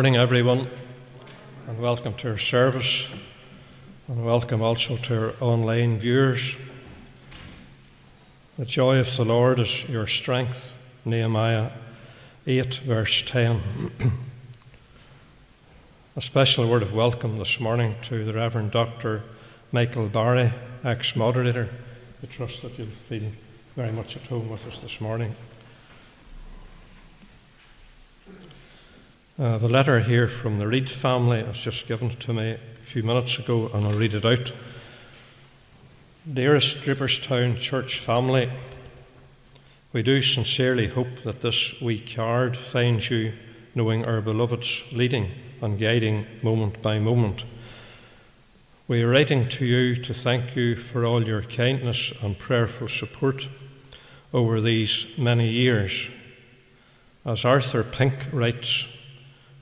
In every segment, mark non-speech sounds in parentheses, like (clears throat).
morning, everyone, and welcome to our service, and welcome also to our online viewers. The joy of the Lord is your strength, Nehemiah 8, verse 10. (clears throat) A special word of welcome this morning to the Reverend Dr. Michael Barry, ex moderator. I trust that you'll feel very much at home with us this morning. Uh, the letter here from the Reed family was just given to me a few minutes ago, and I'll read it out. Dearest Draperstown Church family, we do sincerely hope that this wee card finds you knowing our beloved's leading and guiding moment by moment. We are writing to you to thank you for all your kindness and prayerful support over these many years. As Arthur Pink writes,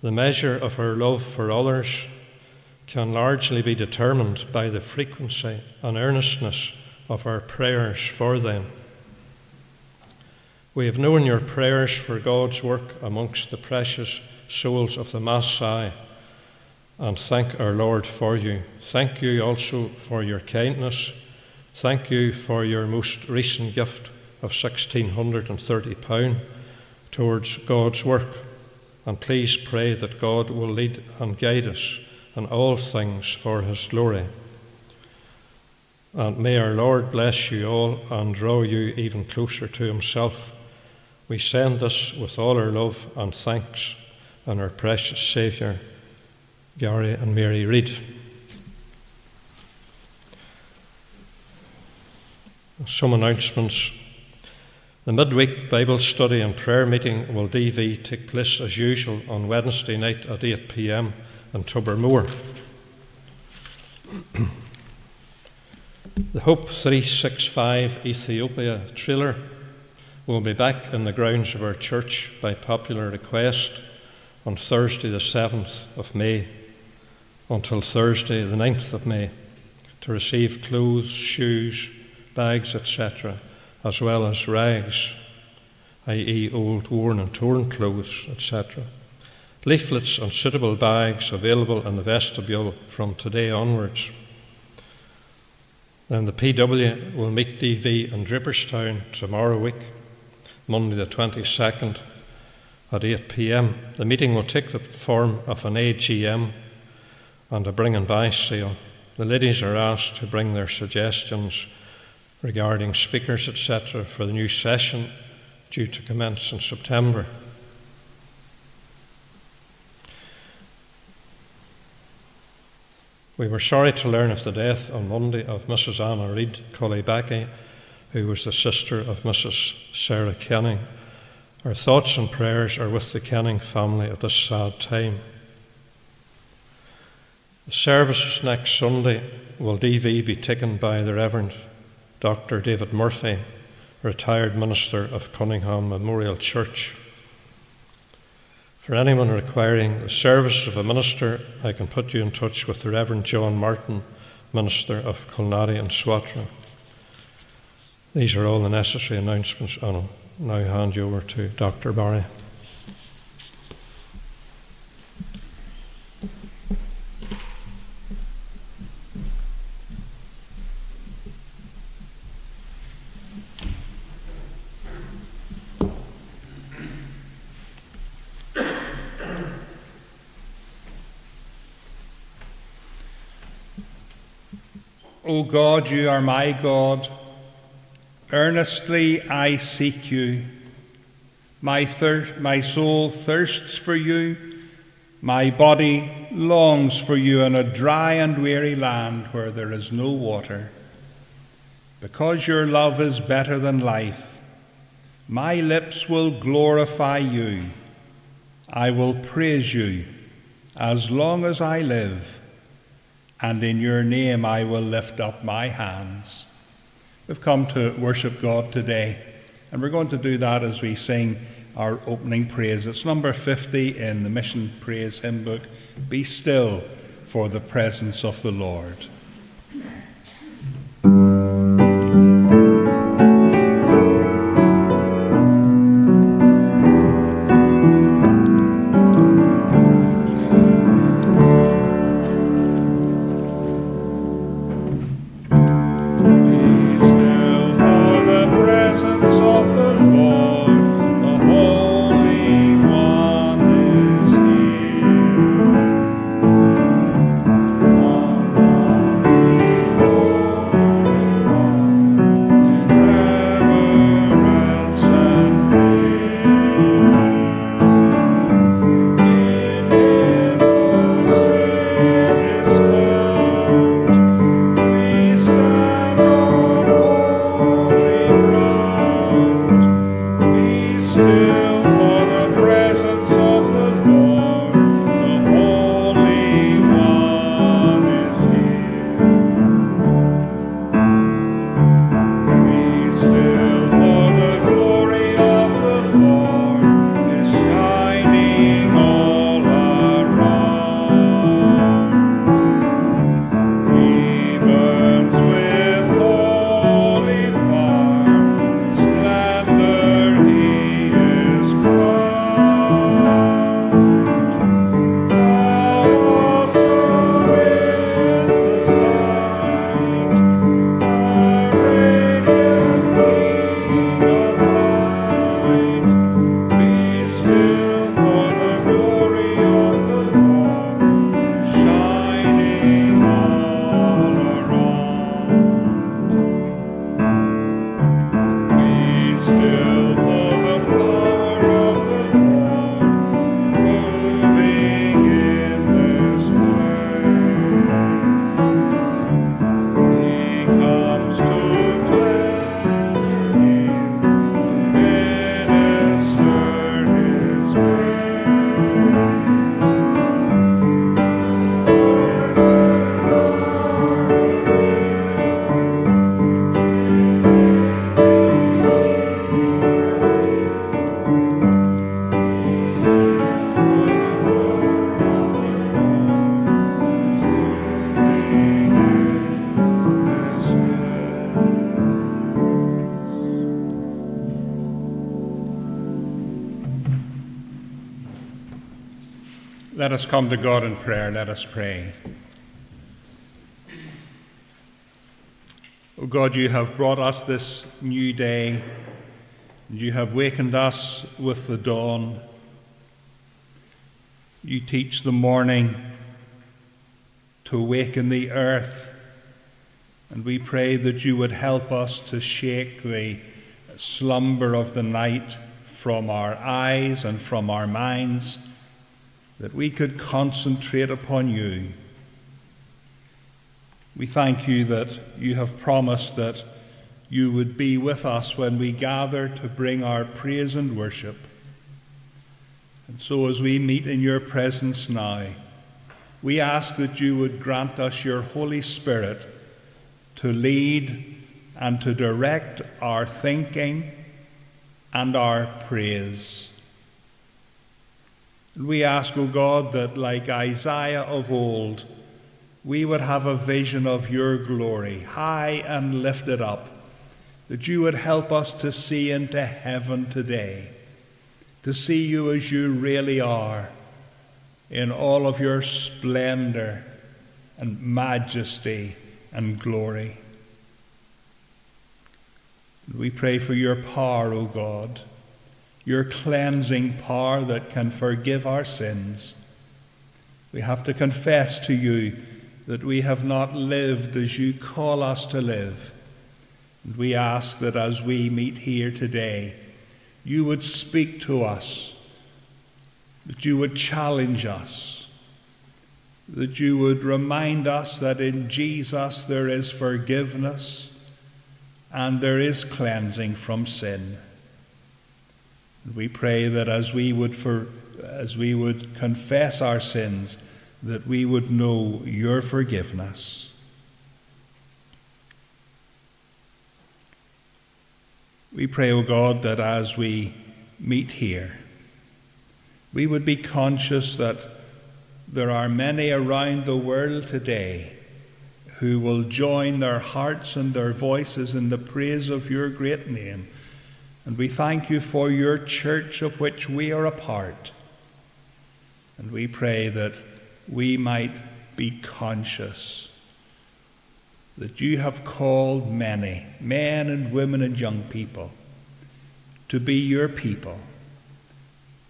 the measure of our love for others can largely be determined by the frequency and earnestness of our prayers for them. We have known your prayers for God's work amongst the precious souls of the Maasai and thank our Lord for you. Thank you also for your kindness. Thank you for your most recent gift of £1,630 towards God's work and please pray that God will lead and guide us in all things for His glory. And may our Lord bless you all and draw you even closer to Himself. We send this with all our love and thanks and our precious Saviour, Gary and Mary Reed. Some announcements. The midweek Bible study and prayer meeting will DV take place as usual on Wednesday night at 8 pm in Tobermore. the Hope 365 Ethiopia trailer will be back in the grounds of our church by popular request on Thursday, the 7th of May, until Thursday, the 9th of May, to receive clothes, shoes, bags, etc as well as rags, i.e., old, worn, and torn clothes, etc. Leaflets and suitable bags available in the vestibule from today onwards. Then the PW will meet DV in Draperstown tomorrow week, Monday the 22nd at 8 pm. The meeting will take the form of an AGM and a bring and buy sale. The ladies are asked to bring their suggestions regarding speakers, etc., for the new session due to commence in September. We were sorry to learn of the death on Monday of Mrs. Anna Reid Collibaki, who was the sister of Mrs. Sarah Kenning. Our thoughts and prayers are with the Kenning family at this sad time. The services next Sunday will DV be taken by the Reverend Dr. David Murphy, retired minister of Cunningham Memorial Church. For anyone requiring the service of a minister, I can put you in touch with the Reverend John Martin, minister of Culnady and Swatragh. These are all the necessary announcements, and I'll now hand you over to Dr. Barry. O God, you are my God. Earnestly I seek you. My, thir- my soul thirsts for you. My body longs for you in a dry and weary land where there is no water. Because your love is better than life, my lips will glorify you. I will praise you as long as I live and in your name I will lift up my hands. We've come to worship God today, and we're going to do that as we sing our opening praise. It's number 50 in the Mission Praise Hymn Book Be Still for the Presence of the Lord. Us come to God in prayer. Let us pray. O God, you have brought us this new day. You have wakened us with the dawn. You teach the morning to awaken the earth. And we pray that you would help us to shake the slumber of the night from our eyes and from our minds that we could concentrate upon you. We thank you that you have promised that you would be with us when we gather to bring our praise and worship. And so, as we meet in your presence now, we ask that you would grant us your Holy Spirit to lead and to direct our thinking and our praise. We ask, O God, that like Isaiah of old, we would have a vision of your glory, high and lifted up, that you would help us to see into heaven today, to see you as you really are, in all of your splendor and majesty and glory. We pray for your power, O God your cleansing power that can forgive our sins. We have to confess to you that we have not lived as you call us to live. And we ask that as we meet here today, you would speak to us, that you would challenge us, that you would remind us that in Jesus there is forgiveness and there is cleansing from sin. We pray that as we would for as we would confess our sins, that we would know your forgiveness. We pray, O oh God, that as we meet here, we would be conscious that there are many around the world today who will join their hearts and their voices in the praise of your great name and we thank you for your church of which we are a part. And we pray that we might be conscious that you have called many, men and women and young people, to be your people,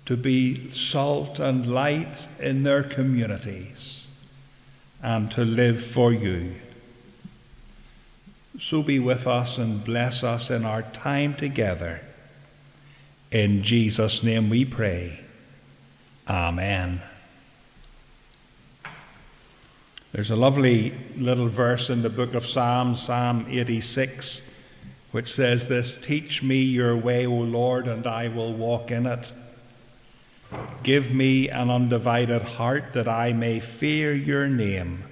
to be salt and light in their communities, and to live for you. So be with us and bless us in our time together in Jesus' name we pray. Amen. There's a lovely little verse in the book of Psalms, Psalm 86, which says this Teach me your way, O Lord, and I will walk in it. Give me an undivided heart that I may fear your name.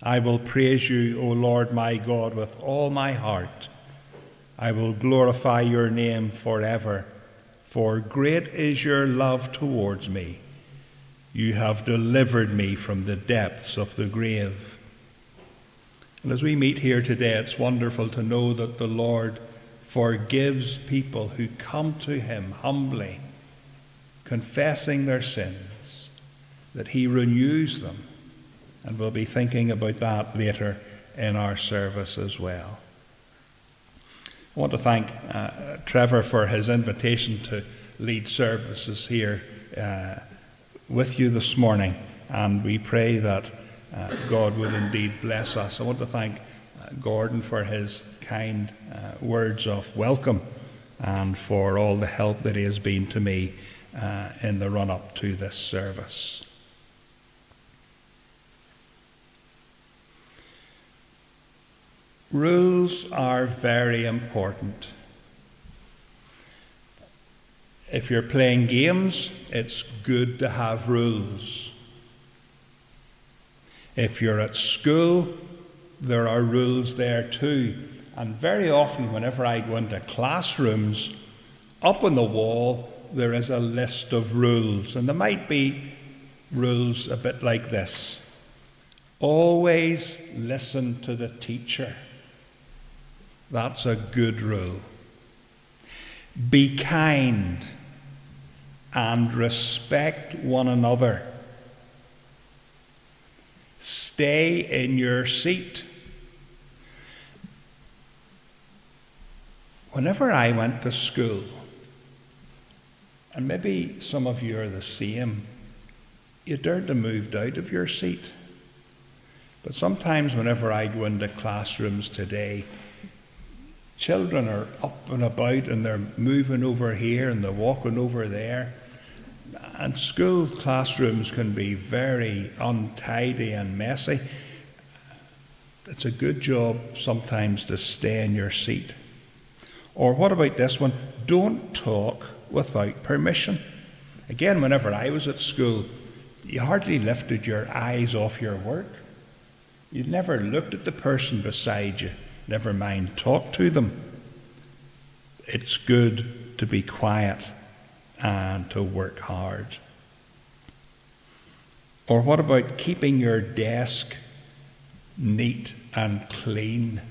I will praise you, O Lord my God, with all my heart. I will glorify your name forever, for great is your love towards me. You have delivered me from the depths of the grave. And as we meet here today, it's wonderful to know that the Lord forgives people who come to Him humbly, confessing their sins, that He renews them. And we'll be thinking about that later in our service as well. I want to thank uh, Trevor for his invitation to lead services here uh, with you this morning, and we pray that uh, God will indeed bless us. I want to thank uh, Gordon for his kind uh, words of welcome and for all the help that he has been to me uh, in the run up to this service. Rules are very important. If you're playing games, it's good to have rules. If you're at school, there are rules there too. And very often, whenever I go into classrooms, up on the wall there is a list of rules. And there might be rules a bit like this Always listen to the teacher. That's a good rule. Be kind and respect one another. stay in your seat. Whenever I went to school, and maybe some of you are the same, you dared to move out of your seat. But sometimes, whenever I go into classrooms today, children are up and about and they're moving over here and they're walking over there. And school classrooms can be very untidy and messy. It's a good job sometimes to stay in your seat. Or what about this one? Don't talk without permission. Again, whenever I was at school, you hardly lifted your eyes off your work. You never looked at the person beside you, never mind talk to them. It's good to be quiet and to work hard. Or what about keeping your desk neat and clean?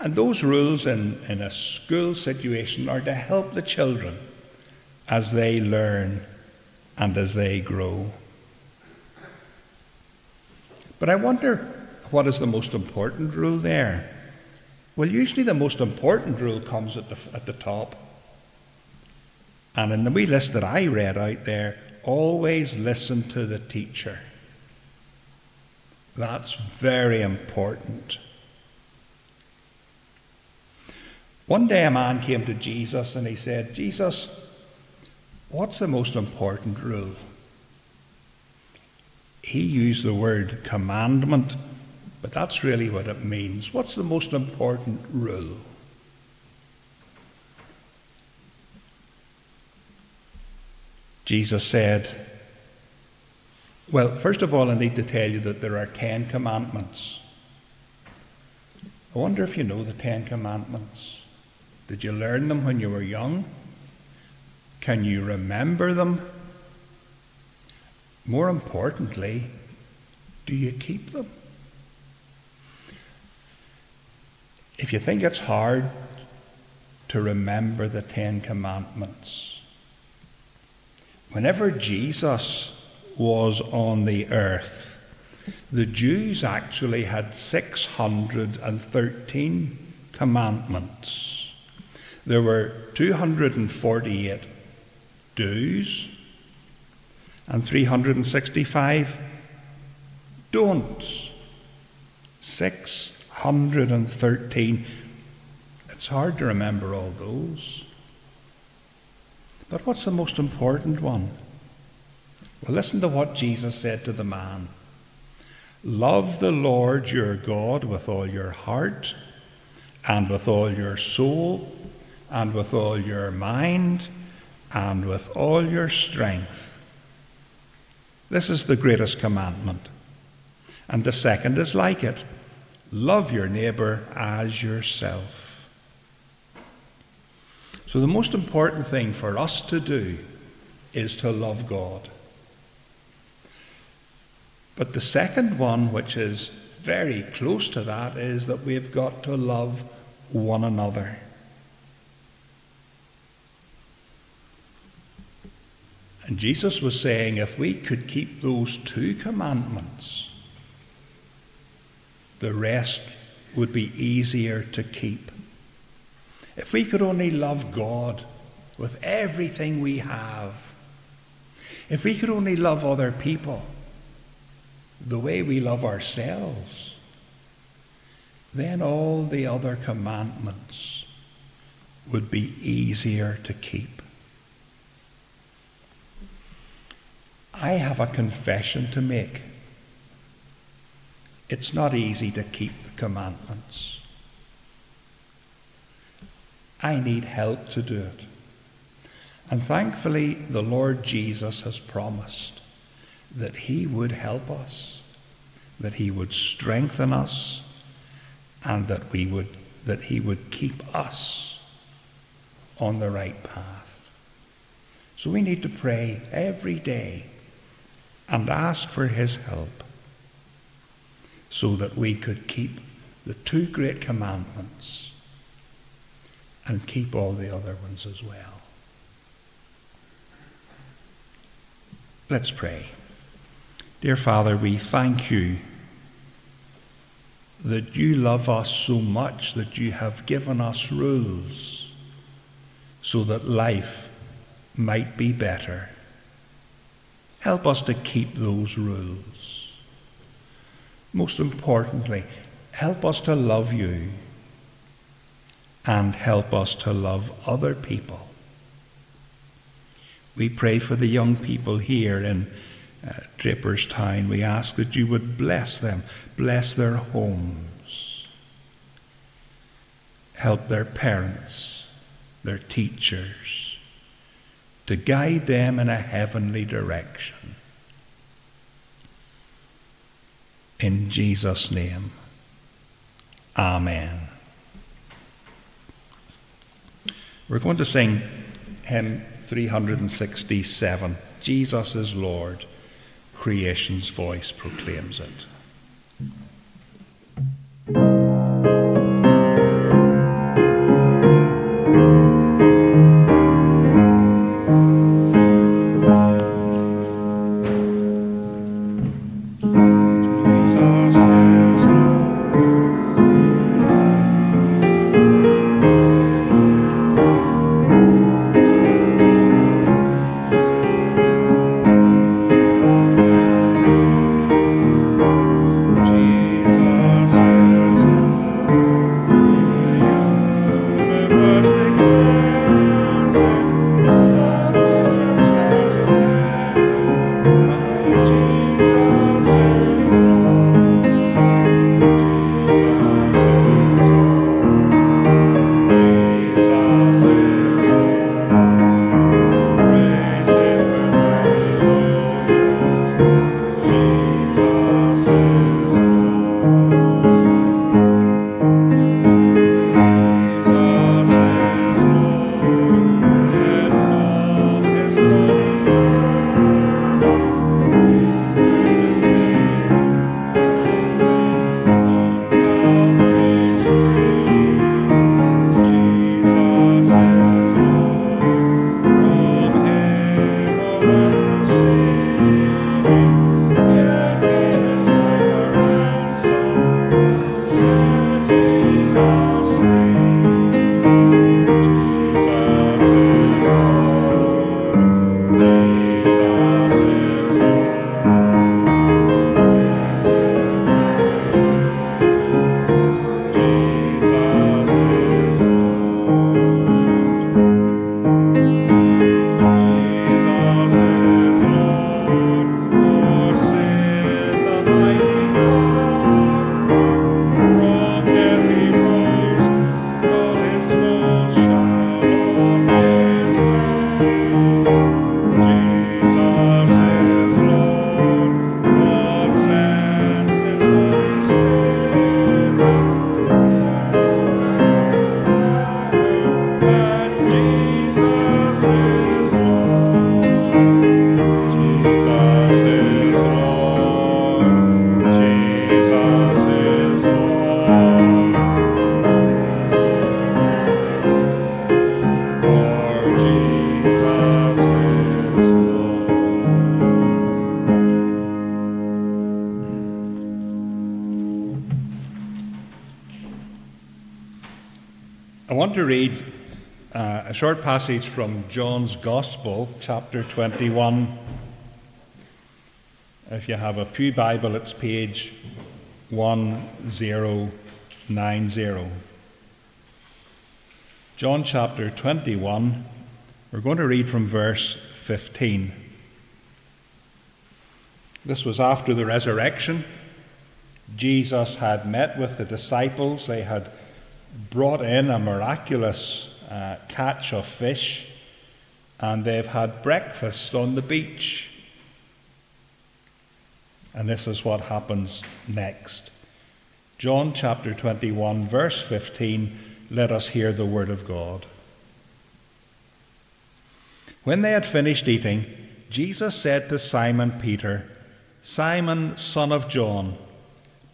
And those rules in, in a school situation are to help the children as they learn and as they grow. But I wonder what is the most important rule there? Well, usually the most important rule comes at the, at the top. And in the wee list that I read out there, always listen to the teacher. That's very important. One day a man came to Jesus and he said, Jesus, what's the most important rule? He used the word commandment, but that's really what it means. What's the most important rule? Jesus said, Well, first of all, I need to tell you that there are Ten Commandments. I wonder if you know the Ten Commandments. Did you learn them when you were young? Can you remember them? More importantly, do you keep them? If you think it's hard to remember the Ten Commandments, whenever Jesus was on the earth, the Jews actually had 613 commandments. There were 248 do's and 365 don'ts. 613. It's hard to remember all those. But what's the most important one? Well, listen to what Jesus said to the man Love the Lord your God with all your heart, and with all your soul, and with all your mind, and with all your strength. This is the greatest commandment. And the second is like it love your neighbour as yourself. So, the most important thing for us to do is to love God. But the second one, which is very close to that, is that we've got to love one another. And Jesus was saying if we could keep those two commandments, the rest would be easier to keep. If we could only love God with everything we have, if we could only love other people the way we love ourselves, then all the other commandments would be easier to keep. I have a confession to make. It's not easy to keep the commandments. I need help to do it. And thankfully, the Lord Jesus has promised that He would help us, that He would strengthen us, and that, we would, that He would keep us on the right path. So we need to pray every day and ask for His help so that we could keep the two great commandments and keep all the other ones as well. Let's pray. Dear Father, we thank you that you love us so much that you have given us rules so that life might be better. Help us to keep those rules. Most importantly, help us to love you and help us to love other people. We pray for the young people here in uh, Draperstown. We ask that you would bless them, bless their homes, help their parents, their teachers, to guide them in a heavenly direction. In Jesus' name, Amen. We're going to sing hymn 367 Jesus is Lord. Creation's voice proclaims it. Short passage from John's Gospel, chapter 21. If you have a Pew Bible, it's page 1090. John chapter 21, we're going to read from verse 15. This was after the resurrection. Jesus had met with the disciples. They had brought in a miraculous uh, catch of fish, and they've had breakfast on the beach. And this is what happens next. John chapter 21, verse 15. Let us hear the word of God. When they had finished eating, Jesus said to Simon Peter, Simon, son of John,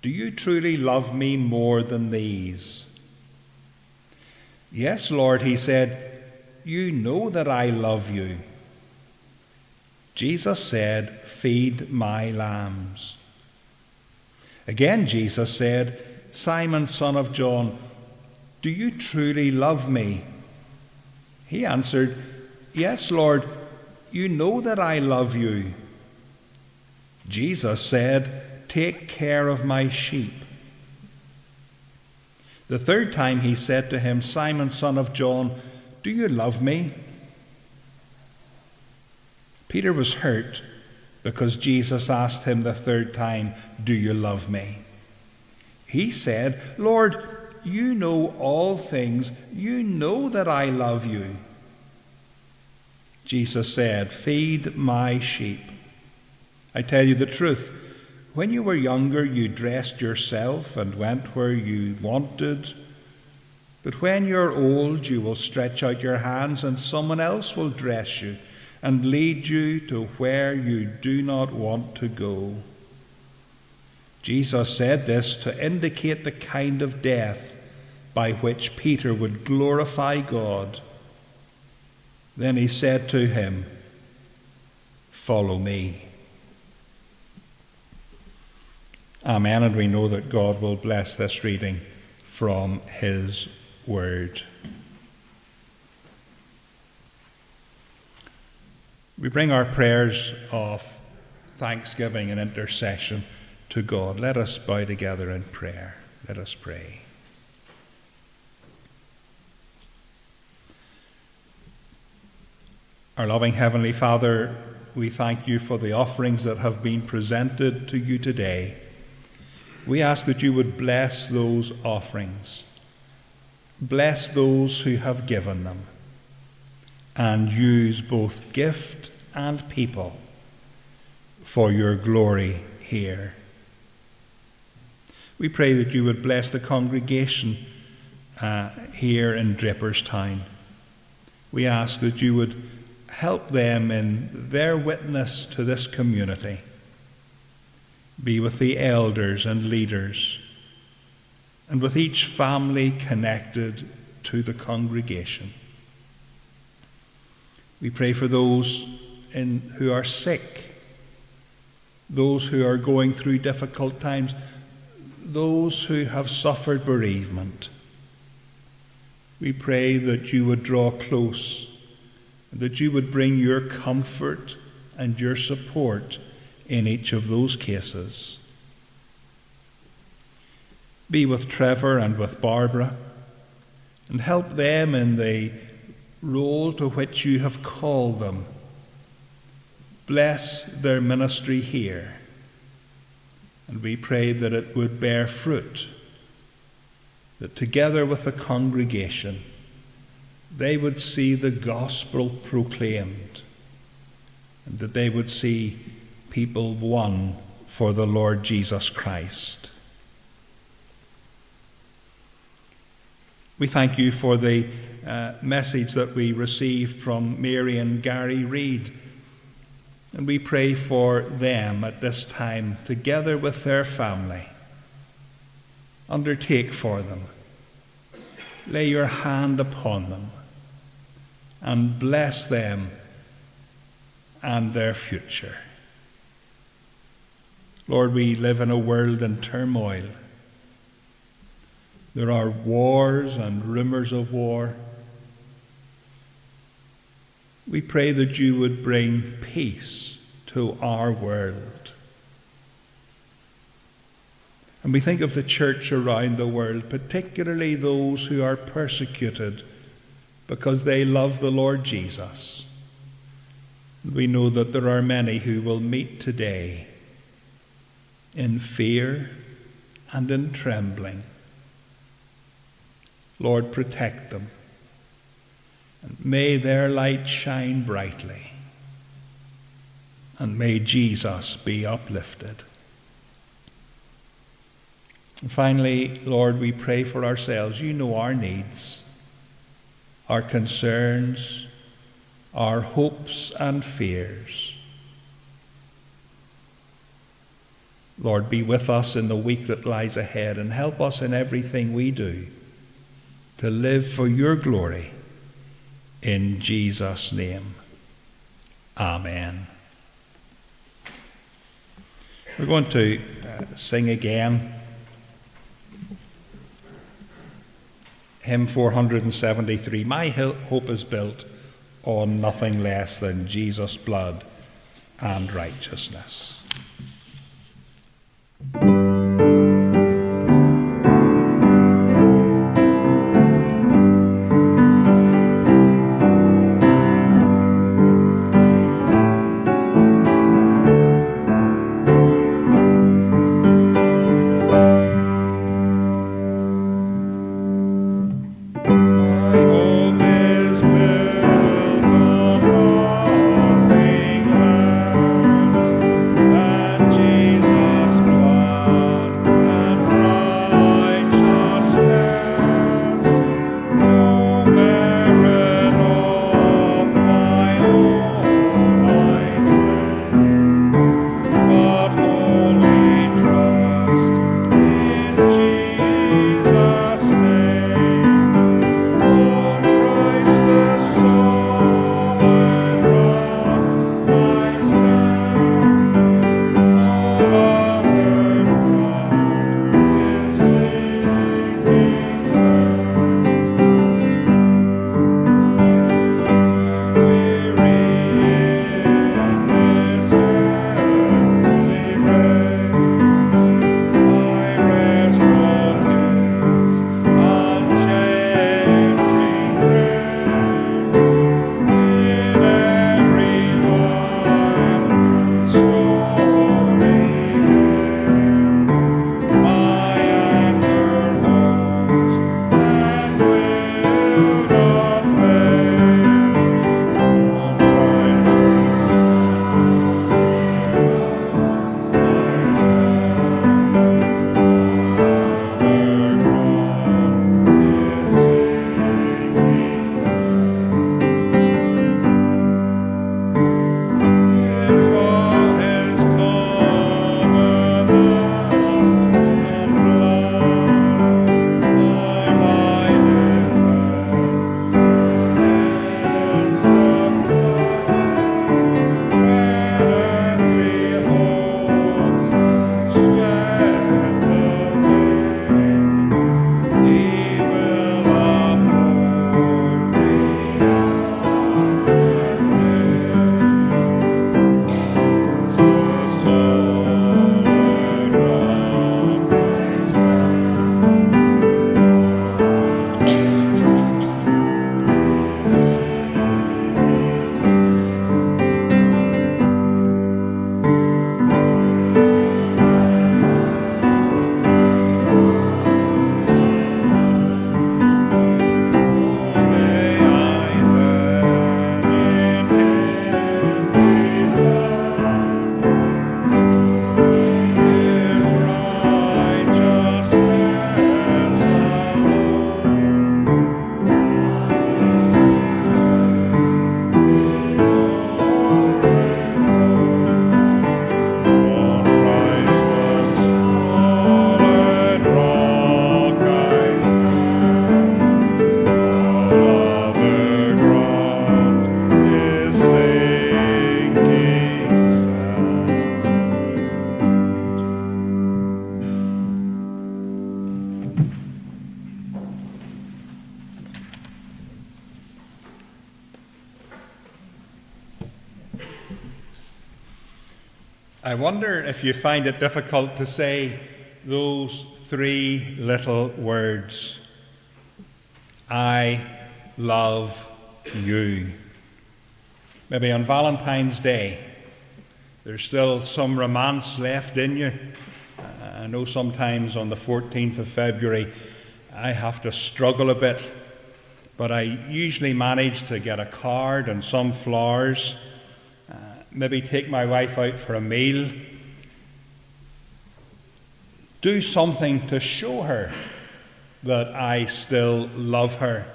do you truly love me more than these? Yes, Lord, he said, You know that I love you. Jesus said, Feed my lambs. Again, Jesus said, Simon, son of John, do you truly love me? He answered, Yes, Lord, you know that I love you. Jesus said, Take care of my sheep. The third time he said to him, Simon, son of John, do you love me? Peter was hurt because Jesus asked him the third time, Do you love me? He said, Lord, you know all things. You know that I love you. Jesus said, Feed my sheep. I tell you the truth. When you were younger, you dressed yourself and went where you wanted. But when you're old, you will stretch out your hands, and someone else will dress you and lead you to where you do not want to go. Jesus said this to indicate the kind of death by which Peter would glorify God. Then he said to him, Follow me. Amen. And we know that God will bless this reading from his word. We bring our prayers of thanksgiving and intercession to God. Let us bow together in prayer. Let us pray. Our loving Heavenly Father, we thank you for the offerings that have been presented to you today. We ask that you would bless those offerings, bless those who have given them, and use both gift and people for your glory here. We pray that you would bless the congregation uh, here in Draperstown. We ask that you would help them in their witness to this community. Be with the elders and leaders, and with each family connected to the congregation. We pray for those in, who are sick, those who are going through difficult times, those who have suffered bereavement. We pray that you would draw close that you would bring your comfort and your support in each of those cases. Be with Trevor and with Barbara and help them in the role to which you have called them. Bless their ministry here. And we pray that it would bear fruit, that together with the congregation, they would see the gospel proclaimed and that they would see people won for the Lord Jesus Christ. We thank you for the uh, message that we received from Mary and Gary Reid. And we pray for them at this time, together with their family. Undertake for them. Lay your hand upon them and bless them and their future. Lord, we live in a world in turmoil. There are wars and rumors of war. We pray that you would bring peace to our world. And we think of the church around the world, particularly those who are persecuted because they love the Lord Jesus. We know that there are many who will meet today in fear and in trembling. Lord, protect them. And may their light shine brightly. And may Jesus be uplifted. And finally, Lord, we pray for ourselves. You know our needs our concerns, our hopes and fears. Lord, be with us in the week that lies ahead and help us in everything we do to live for your glory. In Jesus' name, Amen. We're going to uh, sing again. Hymn 473 My hope is built on nothing less than Jesus' blood and righteousness. I if you find it difficult to say those three little words I love you. Maybe on Valentine's Day, there's still some romance left in you. I know sometimes on the 14th of February, I have to struggle a bit, but I usually manage to get a card and some flowers uh, maybe take my wife out for a meal. Do something to show her that I still love her.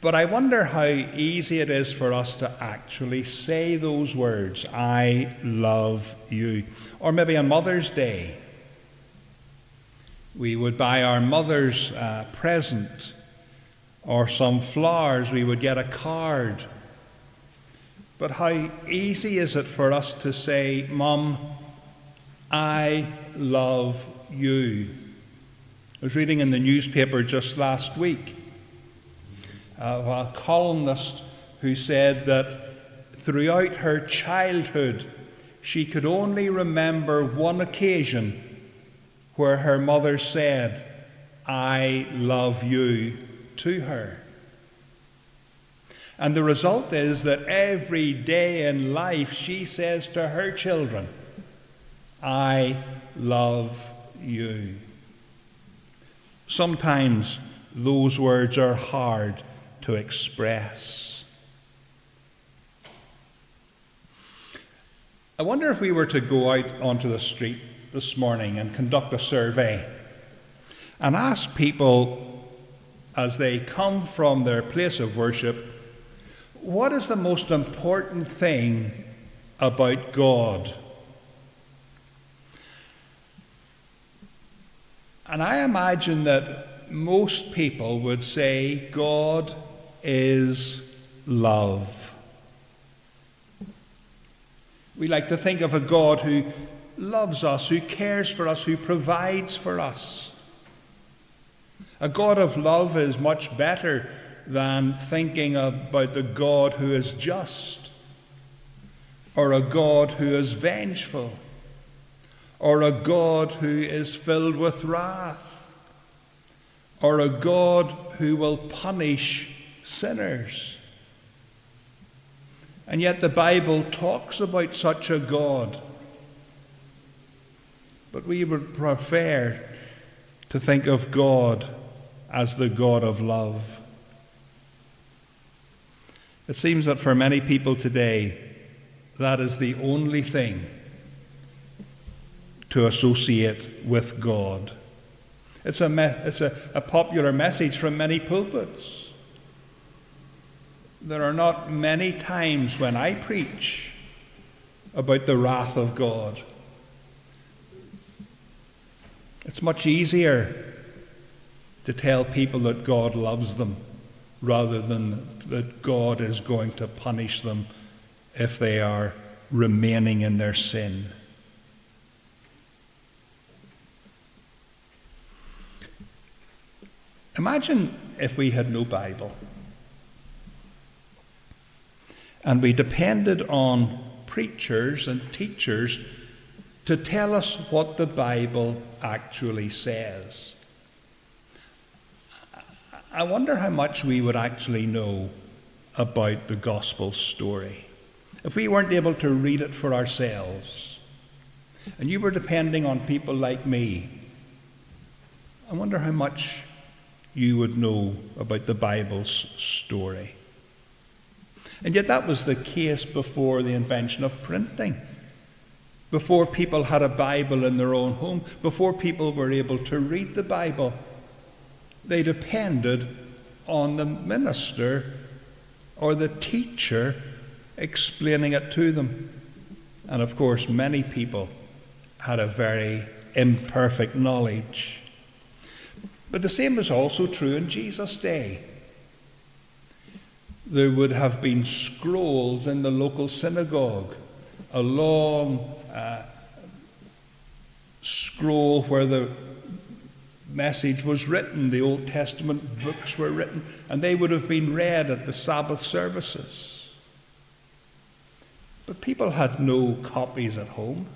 But I wonder how easy it is for us to actually say those words, I love you. Or maybe on Mother's Day, we would buy our mother's uh, present or some flowers, we would get a card but how easy is it for us to say, Mum, I love you. I was reading in the newspaper just last week uh, of a columnist who said that throughout her childhood she could only remember one occasion where her mother said, I love you to her. And the result is that every day in life she says to her children, I love you. Sometimes those words are hard to express. I wonder if we were to go out onto the street this morning and conduct a survey and ask people as they come from their place of worship, what is the most important thing about God? And I imagine that most people would say God is love. We like to think of a God who loves us, who cares for us, who provides for us. A God of love is much better than thinking about the God who is just, or a God who is vengeful or a God who is filled with wrath, or a God who will punish sinners. And yet the Bible talks about such a God. But we would prefer to think of God as the God of love. It seems that for many people today, that is the only thing to associate with God. It's a, me- it's a, a popular message from many pulpits. There are not many times when I preach about the wrath of God. It's much easier to tell people that God loves them rather than that God is going to punish them if they are remaining in their sin. Imagine if we had no Bible and we depended on preachers and teachers to tell us what the Bible actually says. I wonder how much we would actually know about the gospel story if we weren't able to read it for ourselves and you were depending on people like me. I wonder how much you would know about the Bible's story. And yet, that was the case before the invention of printing. Before people had a Bible in their own home, before people were able to read the Bible, they depended on the minister or the teacher explaining it to them. And of course, many people had a very imperfect knowledge. But the same was also true in Jesus' day. There would have been scrolls in the local synagogue, a long uh, scroll where the message was written, the Old Testament books were written, and they would have been read at the Sabbath services. But people had no copies at home.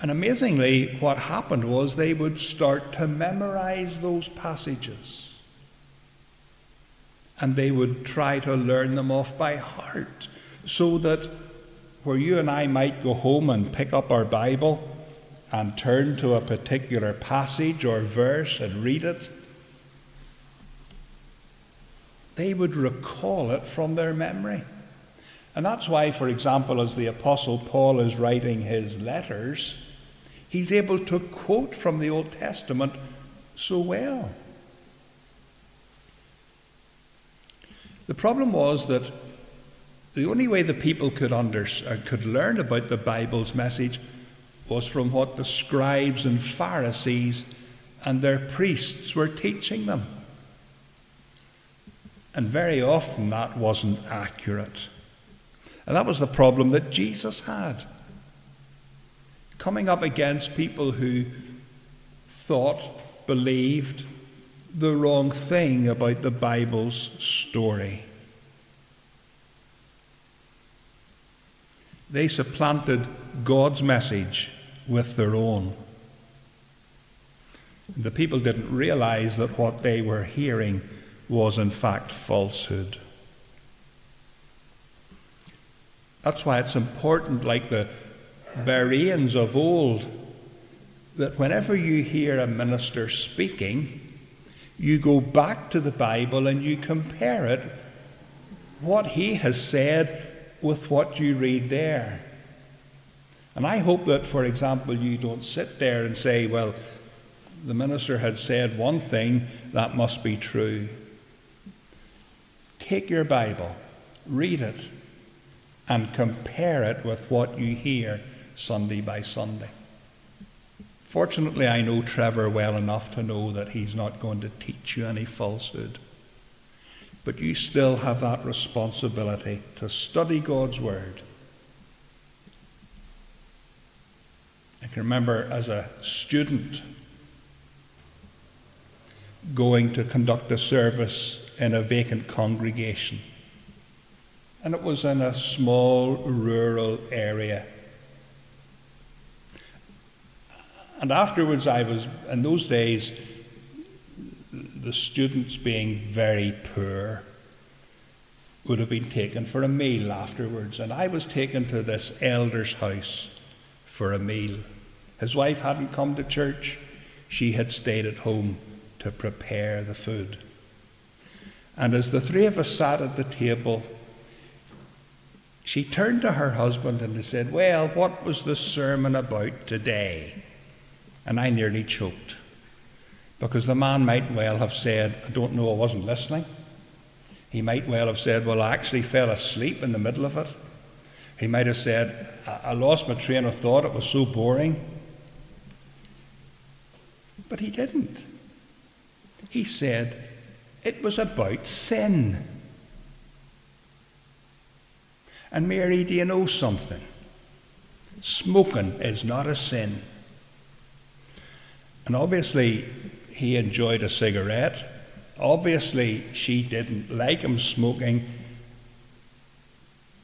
And amazingly, what happened was they would start to memorize those passages. And they would try to learn them off by heart. So that where you and I might go home and pick up our Bible and turn to a particular passage or verse and read it, they would recall it from their memory. And that's why, for example, as the Apostle Paul is writing his letters, he's able to quote from the Old Testament so well. The problem was that the only way the people could, under, uh, could learn about the Bible's message was from what the scribes and Pharisees and their priests were teaching them. And very often that wasn't accurate. And that was the problem that Jesus had. Coming up against people who thought, believed the wrong thing about the Bible's story. They supplanted God's message with their own. The people didn't realize that what they were hearing was, in fact, falsehood. That's why it's important, like the Bereans of old, that whenever you hear a minister speaking, you go back to the Bible and you compare it, what he has said, with what you read there. And I hope that, for example, you don't sit there and say, well, the minister had said one thing, that must be true. Take your Bible, read it, and compare it with what you hear Sunday by Sunday. Fortunately, I know Trevor well enough to know that he's not going to teach you any falsehood. But you still have that responsibility to study God's Word. I can remember as a student going to conduct a service in a vacant congregation. And it was in a small rural area. And afterwards, I was, in those days, the students being very poor would have been taken for a meal afterwards. And I was taken to this elder's house for a meal. His wife hadn't come to church, she had stayed at home to prepare the food. And as the three of us sat at the table, she turned to her husband and said, Well, what was the sermon about today? And I nearly choked. Because the man might well have said, I don't know, I wasn't listening. He might well have said, Well, I actually fell asleep in the middle of it. He might have said, I lost my train of thought, it was so boring. But he didn't. He said, It was about sin. And Mary, do you know something? Smoking is not a sin. And obviously, he enjoyed a cigarette. Obviously, she didn't like him smoking,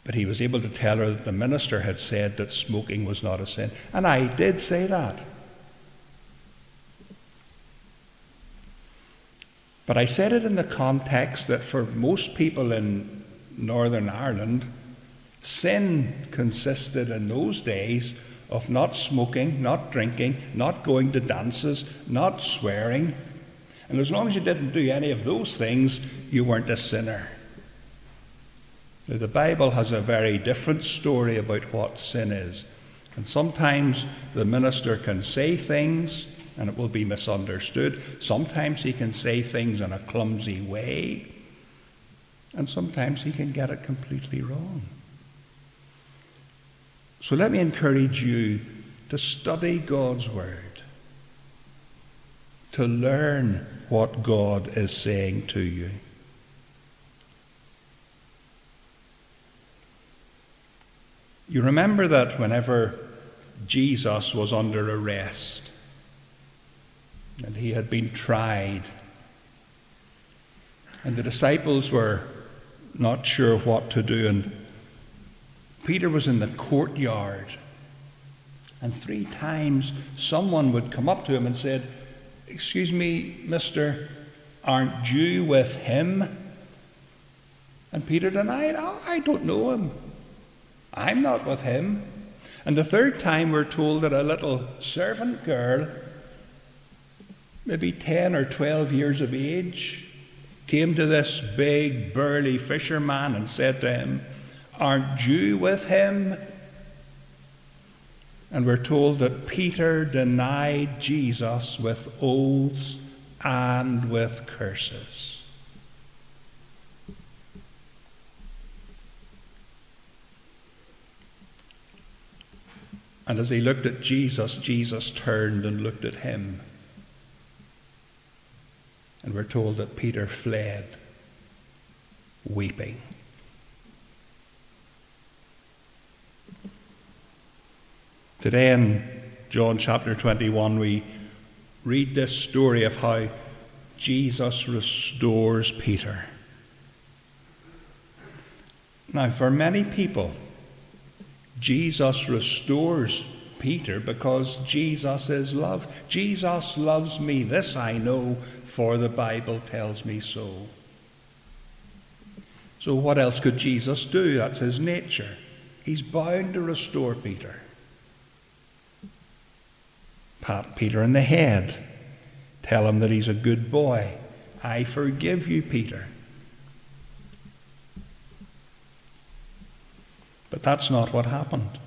but he was able to tell her that the minister had said that smoking was not a sin. And I did say that. But I said it in the context that for most people in Northern Ireland, sin consisted in those days of not smoking, not drinking, not going to dances, not swearing. And as long as you didn't do any of those things, you weren't a sinner. The Bible has a very different story about what sin is. And sometimes the minister can say things and it will be misunderstood. Sometimes he can say things in a clumsy way. And sometimes he can get it completely wrong. So let me encourage you to study God's Word, to learn what God is saying to you. You remember that whenever Jesus was under arrest and he had been tried, and the disciples were not sure what to do, and Peter was in the courtyard, and three times someone would come up to him and said, Excuse me, mister, aren't you with him? And Peter denied, oh, I don't know him. I'm not with him. And the third time we're told that a little servant girl, maybe 10 or 12 years of age, came to this big, burly fisherman and said to him, Aren't you with him? And we're told that Peter denied Jesus with oaths and with curses. And as he looked at Jesus, Jesus turned and looked at him. And we're told that Peter fled, weeping. Today in John chapter 21, we read this story of how Jesus restores Peter. Now, for many people, Jesus restores Peter because Jesus is love. Jesus loves me. This I know, for the Bible tells me so. So, what else could Jesus do? That's his nature. He's bound to restore Peter. Pat Peter in the head. Tell him that he's a good boy. I forgive you, Peter. But that's not what happened.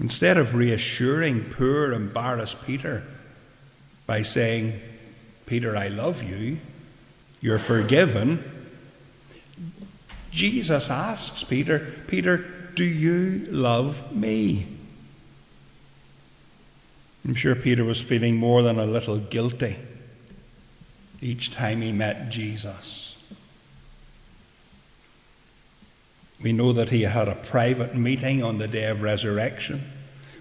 Instead of reassuring poor, embarrassed Peter by saying, Peter, I love you, you're forgiven, Jesus asks Peter, Peter, do you love me? I'm sure Peter was feeling more than a little guilty each time he met Jesus. We know that he had a private meeting on the day of resurrection.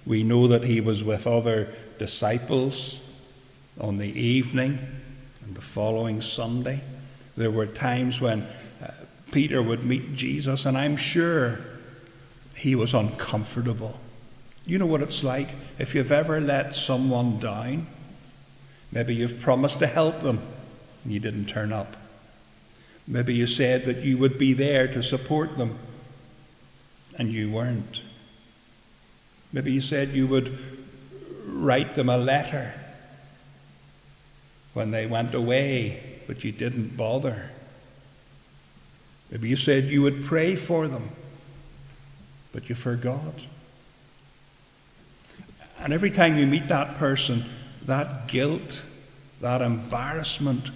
We know that he was with other disciples on the evening and the following Sunday. There were times when uh, Peter would meet Jesus, and I'm sure he was uncomfortable. You know what it's like if you've ever let someone down. Maybe you've promised to help them and you didn't turn up. Maybe you said that you would be there to support them and you weren't. Maybe you said you would write them a letter when they went away, but you didn't bother. Maybe you said you would pray for them, but you forgot. And every time you meet that person, that guilt, that embarrassment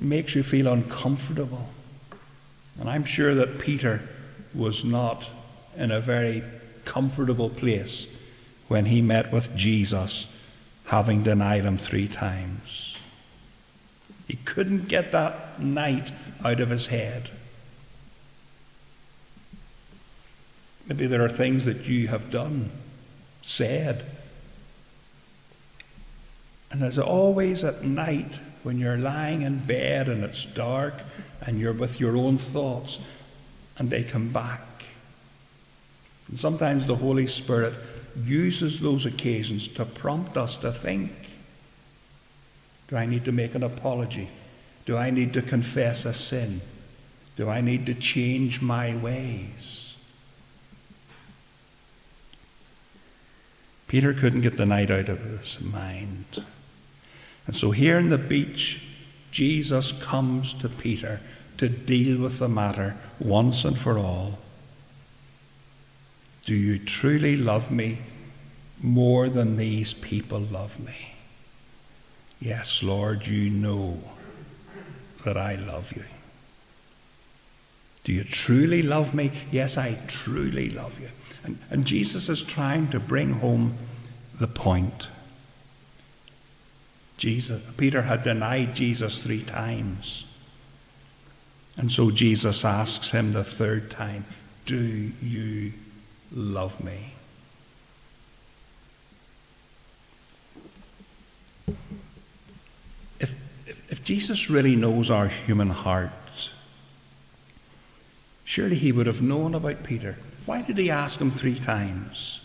makes you feel uncomfortable. And I'm sure that Peter was not in a very comfortable place when he met with Jesus, having denied him three times. He couldn't get that night out of his head. Maybe there are things that you have done, said. And as always at night, when you're lying in bed and it's dark and you're with your own thoughts, and they come back. And sometimes the Holy Spirit uses those occasions to prompt us to think Do I need to make an apology? Do I need to confess a sin? Do I need to change my ways? Peter couldn't get the night out of his mind. And so here on the beach, Jesus comes to Peter to deal with the matter once and for all. Do you truly love me more than these people love me? Yes, Lord, you know that I love you. Do you truly love me? Yes, I truly love you. And, and Jesus is trying to bring home the point. Jesus, Peter had denied Jesus three times. And so Jesus asks him the third time, Do you love me? If, if, if Jesus really knows our human hearts, surely he would have known about Peter. Why did he ask him three times?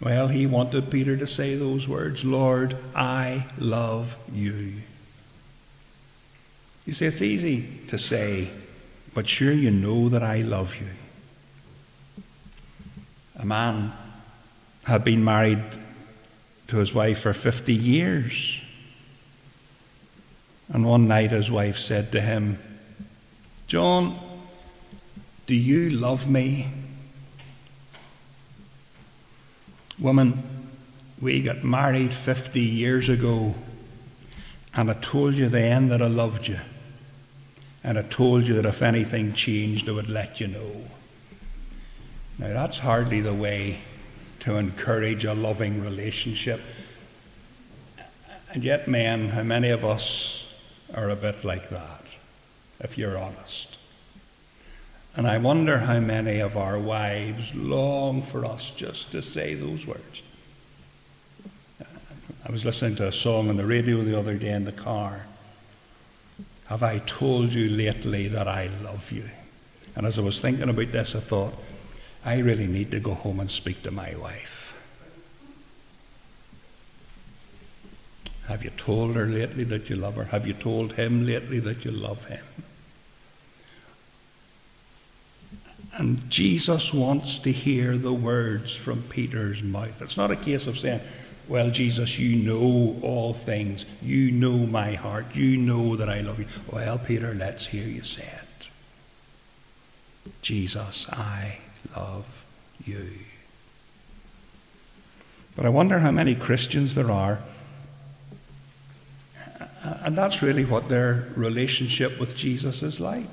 Well, he wanted Peter to say those words Lord, I love you. You see, it's easy to say, but sure you know that I love you. A man had been married to his wife for 50 years. And one night his wife said to him, John, do you love me? Woman, we got married 50 years ago, and I told you then that I loved you. And I told you that if anything changed, I would let you know. Now, that's hardly the way to encourage a loving relationship. And yet, men, how many of us are a bit like that, if you're honest? And I wonder how many of our wives long for us just to say those words. I was listening to a song on the radio the other day in the car. Have I told you lately that I love you? And as I was thinking about this, I thought, I really need to go home and speak to my wife. Have you told her lately that you love her? Have you told him lately that you love him? And Jesus wants to hear the words from Peter's mouth. It's not a case of saying, Well, Jesus, you know all things. You know my heart. You know that I love you. Well, Peter, let's hear you say it. Jesus, I love you. But I wonder how many Christians there are. And that's really what their relationship with Jesus is like.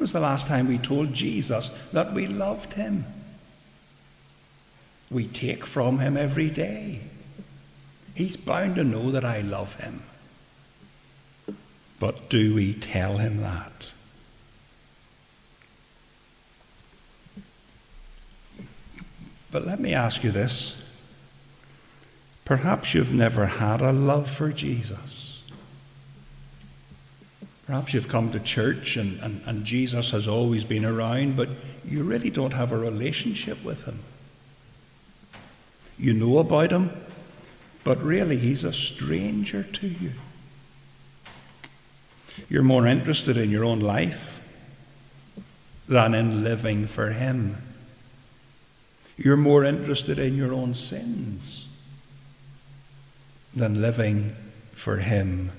Was the last time we told Jesus that we loved him? We take from him every day. He's bound to know that I love him. But do we tell him that? But let me ask you this. Perhaps you've never had a love for Jesus. Perhaps you've come to church and, and, and Jesus has always been around, but you really don't have a relationship with him. You know about him, but really he's a stranger to you. You're more interested in your own life than in living for him. You're more interested in your own sins than living for him.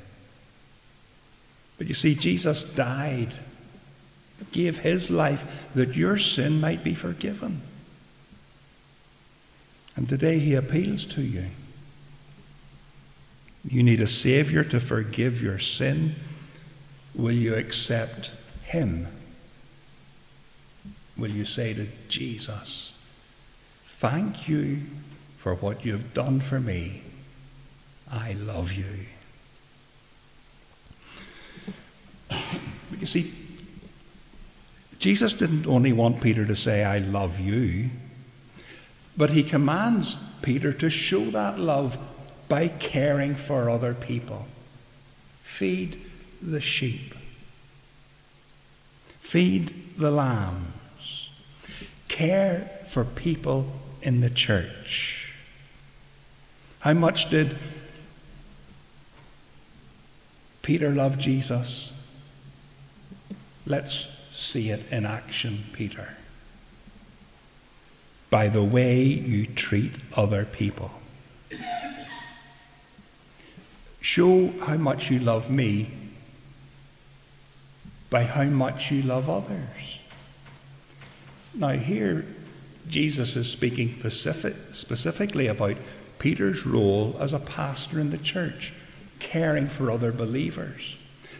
But you see, Jesus died, gave his life that your sin might be forgiven. And today he appeals to you. You need a Savior to forgive your sin. Will you accept him? Will you say to Jesus, Thank you for what you've done for me. I love you. (coughs) You see, Jesus didn't only want Peter to say, I love you, but he commands Peter to show that love by caring for other people. Feed the sheep, feed the lambs, care for people in the church. How much did Peter love Jesus? Let's see it in action, Peter. By the way you treat other people. Show how much you love me by how much you love others. Now, here, Jesus is speaking specific, specifically about Peter's role as a pastor in the church, caring for other believers.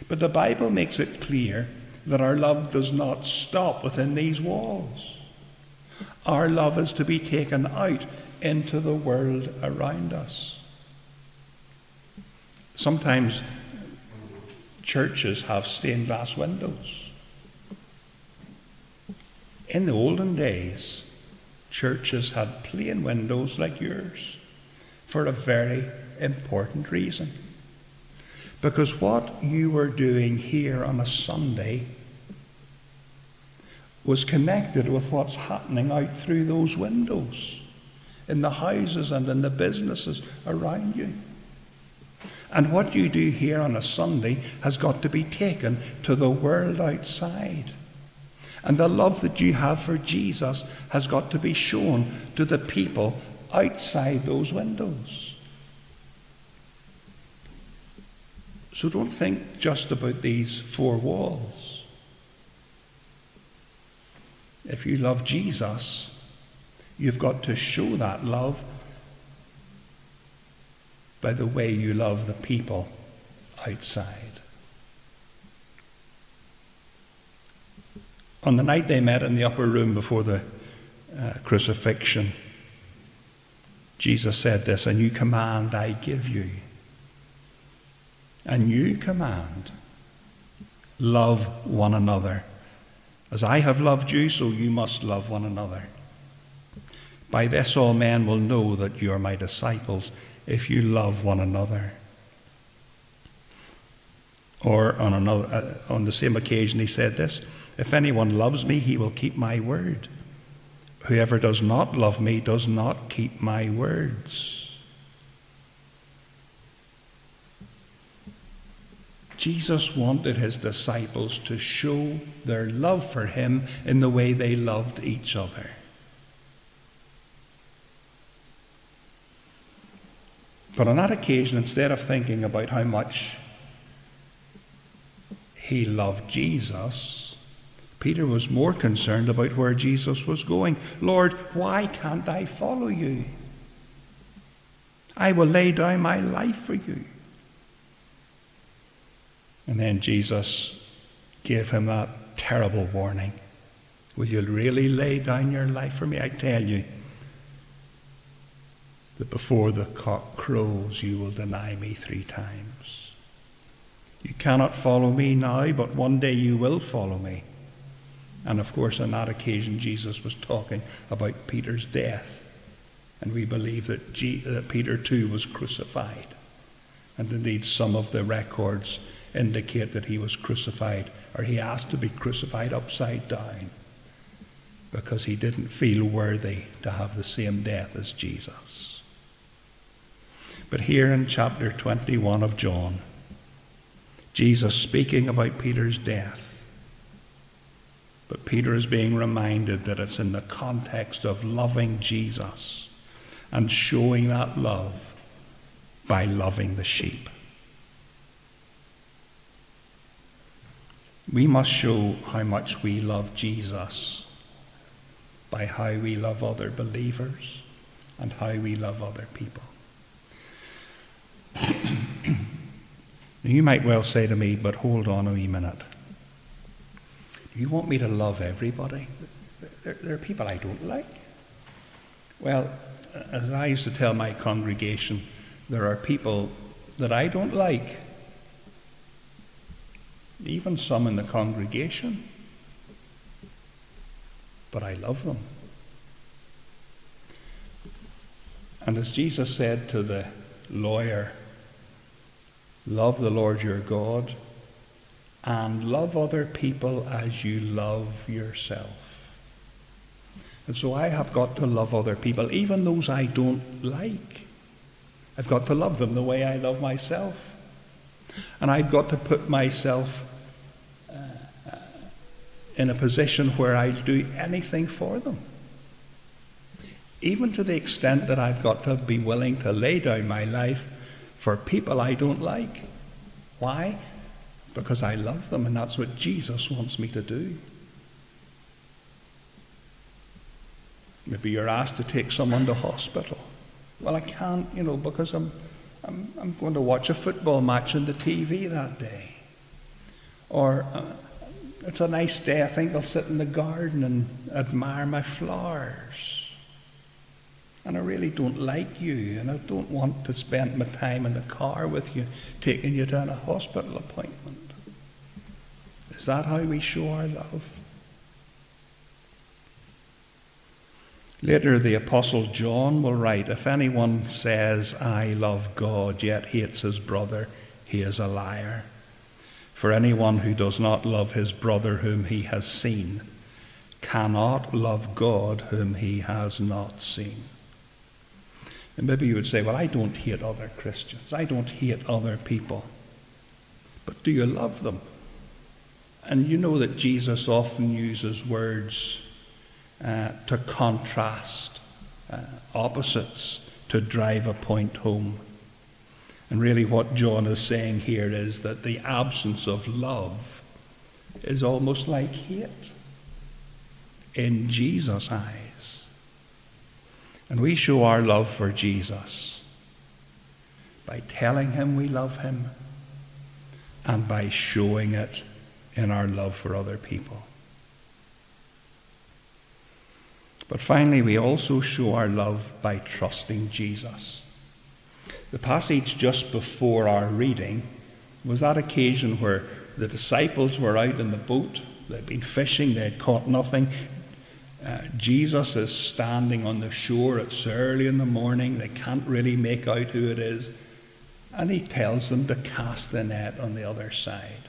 But the Bible makes it clear that our love does not stop within these walls. Our love is to be taken out into the world around us. Sometimes churches have stained glass windows. In the olden days, churches had plain windows like yours for a very important reason. Because what you were doing here on a Sunday was connected with what's happening out through those windows in the houses and in the businesses around you. And what you do here on a Sunday has got to be taken to the world outside. And the love that you have for Jesus has got to be shown to the people outside those windows. So don't think just about these four walls. If you love Jesus, you've got to show that love by the way you love the people outside. On the night they met in the upper room before the uh, crucifixion, Jesus said this A new command I give you a new command love one another As I have loved you, so you must love one another. By this all men will know that you are my disciples if you love one another. Or on, another, uh, on the same occasion, he said this If anyone loves me, he will keep my word. Whoever does not love me does not keep my words. Jesus wanted his disciples to show their love for him in the way they loved each other. But on that occasion, instead of thinking about how much he loved Jesus, Peter was more concerned about where Jesus was going. Lord, why can't I follow you? I will lay down my life for you. And then Jesus gave him that terrible warning Will you really lay down your life for me? I tell you that before the cock crows, you will deny me three times. You cannot follow me now, but one day you will follow me. And of course, on that occasion, Jesus was talking about Peter's death. And we believe that, G- that Peter too was crucified. And indeed, some of the records indicate that he was crucified, or he asked to be crucified upside down, because he didn't feel worthy to have the same death as Jesus. But here in chapter 21 of John, Jesus speaking about Peter's death, but Peter is being reminded that it's in the context of loving Jesus and showing that love by loving the sheep. We must show how much we love Jesus by how we love other believers and how we love other people. (clears throat) you might well say to me, but hold on a wee minute. Do you want me to love everybody? There, there, are people I don't like. Well, as I used to tell my congregation, there are people that I don't like even some in the congregation. But I love them. And as Jesus said to the lawyer, love the Lord your God and love other people as you love yourself. And so I have got to love other people, even those I don't like. I've got to love them the way I love myself. And I've got to put myself in a position where I'll do anything for them. Even to the extent that I've got to be willing to lay down my life for people I don't like. Why? Because I love them, and that's what Jesus wants me to do. Maybe you're asked to take someone to hospital. Well, I can't, you know, because I'm, I'm, I'm going to watch a football match on the TV that day. Or uh, it's a nice day. I think I'll sit in the garden and admire my flowers. And I really don't like you, and I don't want to spend my time in the car with you, taking you to a hospital appointment. Is that how we show our love? Later, the Apostle John will write If anyone says, I love God, yet hates his brother, he is a liar. For anyone who does not love his brother whom he has seen cannot love God whom he has not seen. And maybe you would say, Well, I don't hate other Christians, I don't hate other people. But do you love them? And you know that Jesus often uses words uh, to contrast uh, opposites to drive a point home. And really, what John is saying here is that the absence of love is almost like hate in Jesus' eyes. And we show our love for Jesus by telling him we love him and by showing it in our love for other people. But finally, we also show our love by trusting Jesus. The passage just before our reading was that occasion where the disciples were out in the boat, They'd been fishing, they'd caught nothing. Uh, Jesus is standing on the shore. It's early in the morning. They can't really make out who it is. And he tells them to cast the net on the other side.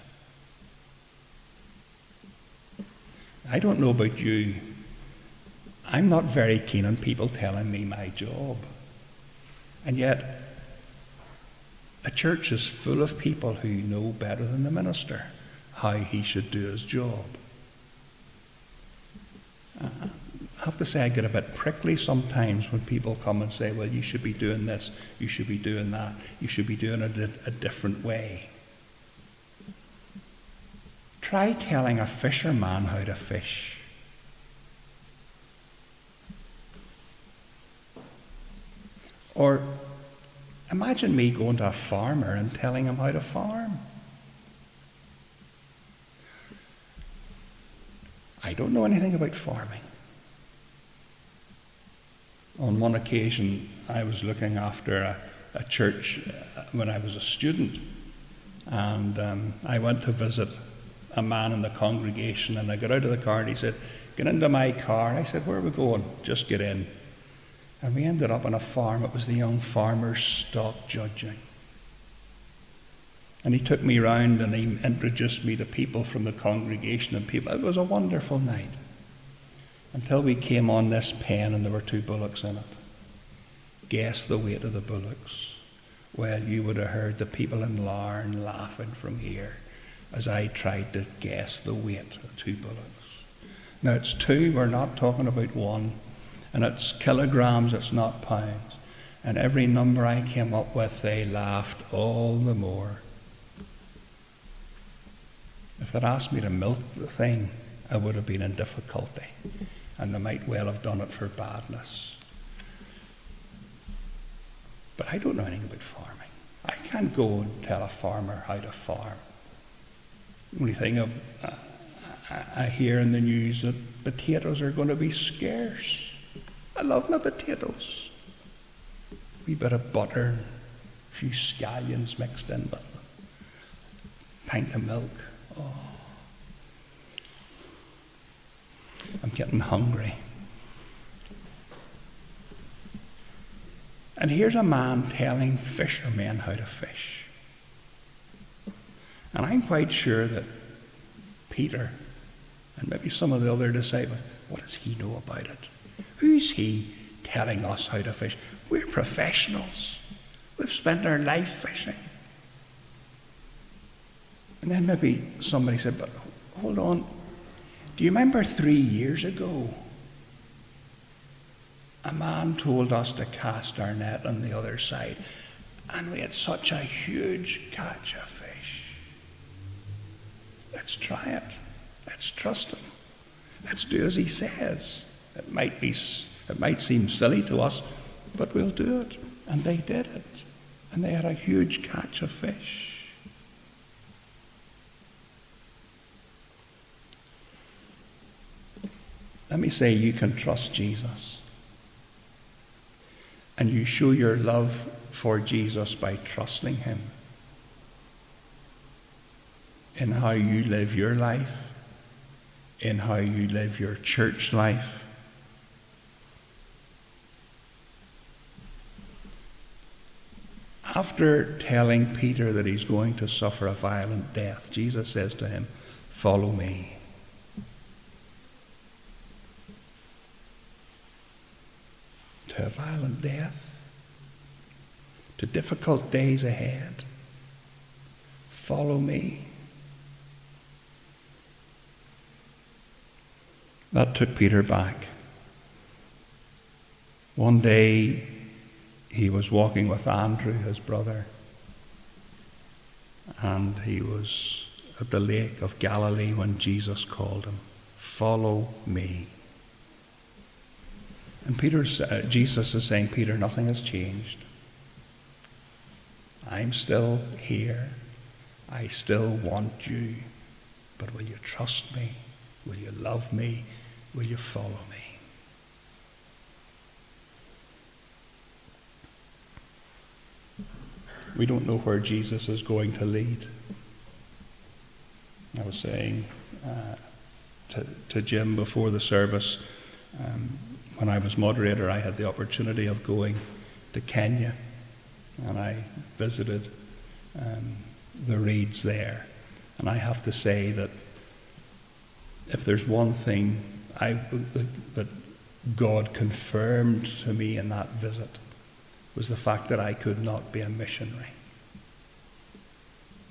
I don't know about you. I'm not very keen on people telling me my job. And yet, a church is full of people who know better than the minister how he should do his job. I have to say, I get a bit prickly sometimes when people come and say, well, you should be doing this, you should be doing that, you should be doing it a different way. Try telling a fisherman how to fish. Or imagine me going to a farmer and telling him how to farm. I don't know anything about farming. On one occasion, I was looking after a, a church uh, when I was a student, and um, I went to visit a man in the congregation, and I got out of the car and he said, Get into my car. And I said, Where are we going? Just get in. And we ended up on a farm. It was the young farmer's stock judging. And he took me round and he introduced me to people from the congregation and people. It was a wonderful night. Until we came on this pen and there were two bullocks in it. Guess the weight of the bullocks. Well, you would have heard the people in Larne laughing from here as I tried to guess the weight of two bullocks. Now it's two, we're not talking about one and it's kilograms, it's not pounds. And every number I came up with, they laughed all the more. If they'd asked me to milk the thing, I would have been in difficulty. And they might well have done it for badness. But I don't know anything about farming. I can't go and tell a farmer how to farm. The only thing I, I, I hear in the news that potatoes are going to be scarce. I love my potatoes. Wee bit of butter, a few scallions mixed in with them, pint of milk. Oh. I'm getting hungry. And here's a man telling fishermen how to fish. And I'm quite sure that Peter and maybe some of the other disciples, what does he know about it? Who's he telling us how to fish? We're professionals. We've spent our life fishing. And then maybe somebody said, but hold on. Do you remember three years ago? A man told us to cast our net on the other side, and we had such a huge catch of fish. Let's try it. Let's trust him. Let's do as he says. It might be, it might seem silly to us, but we'll do it. And they did it. And they had a huge catch of fish. Let me say you can trust Jesus. And you show your love for Jesus by trusting him in how you live your life, in how you live your church life, After telling Peter that he's going to suffer a violent death, Jesus says to him, Follow me. To a violent death, to difficult days ahead. Follow me. That took Peter back. One day, he was walking with Andrew, his brother, and he was at the lake of Galilee when Jesus called him, Follow me. And Peter's, uh, Jesus is saying, Peter, nothing has changed. I'm still here. I still want you. But will you trust me? Will you love me? Will you follow me? We don't know where Jesus is going to lead. I was saying uh, to, to Jim before the service. Um, when I was moderator, I had the opportunity of going to Kenya, and I visited um, the reeds there. And I have to say that if there's one thing I, that God confirmed to me in that visit was the fact that I could not be a missionary.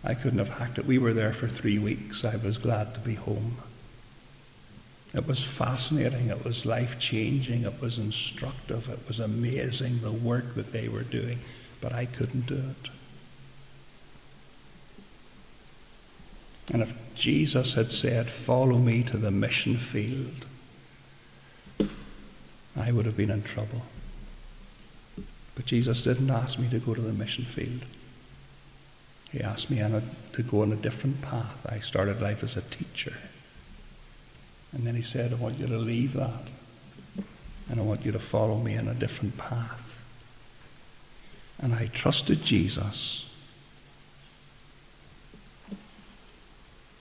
I couldn't have hacked it. We were there for three weeks. I was glad to be home. It was fascinating. It was life changing. It was instructive. It was amazing the work that they were doing. But I couldn't do it. And if Jesus had said, Follow me to the mission field, I would have been in trouble. But Jesus didn't ask me to go to the mission field. He asked me to go on a different path. I started life as a teacher. And then he said, I want you to leave that. And I want you to follow me in a different path. And I trusted Jesus.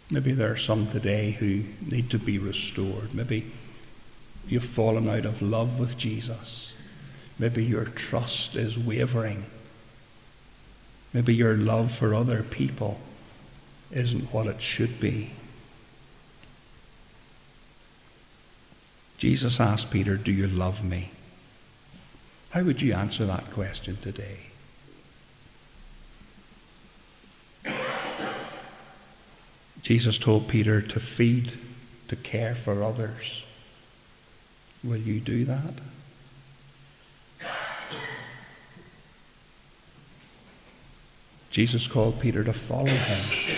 Maybe there are some today who need to be restored. Maybe you've fallen out of love with Jesus. Maybe your trust is wavering. Maybe your love for other people isn't what it should be. Jesus asked Peter, Do you love me? How would you answer that question today? Jesus told Peter to feed, to care for others. Will you do that? Jesus called Peter to follow him.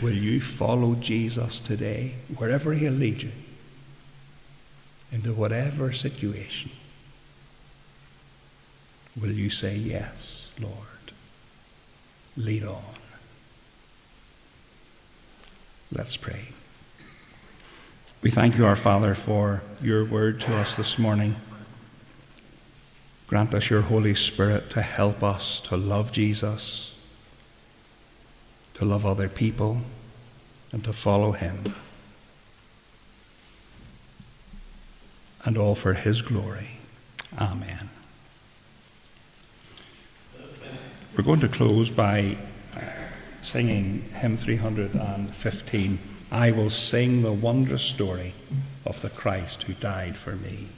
Will you follow Jesus today, wherever he'll lead you, into whatever situation? Will you say, Yes, Lord? Lead on. Let's pray. We thank you, our Father, for your word to us this morning. Grant us your Holy Spirit to help us to love Jesus, to love other people, and to follow him. And all for his glory. Amen. We're going to close by singing hymn 315. I will sing the wondrous story of the Christ who died for me.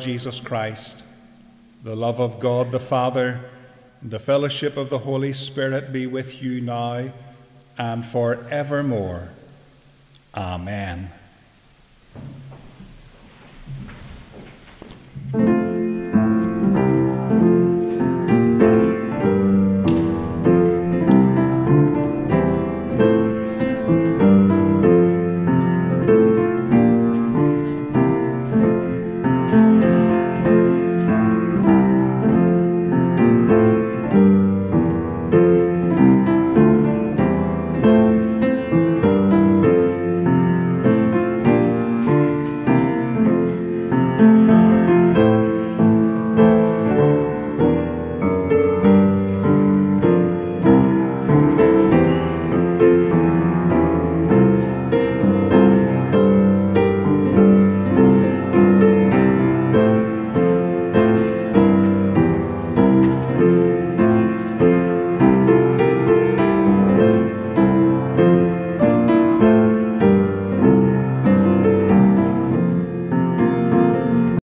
Jesus Christ, the love of God the Father, and the fellowship of the Holy Spirit be with you now and forevermore. Amen.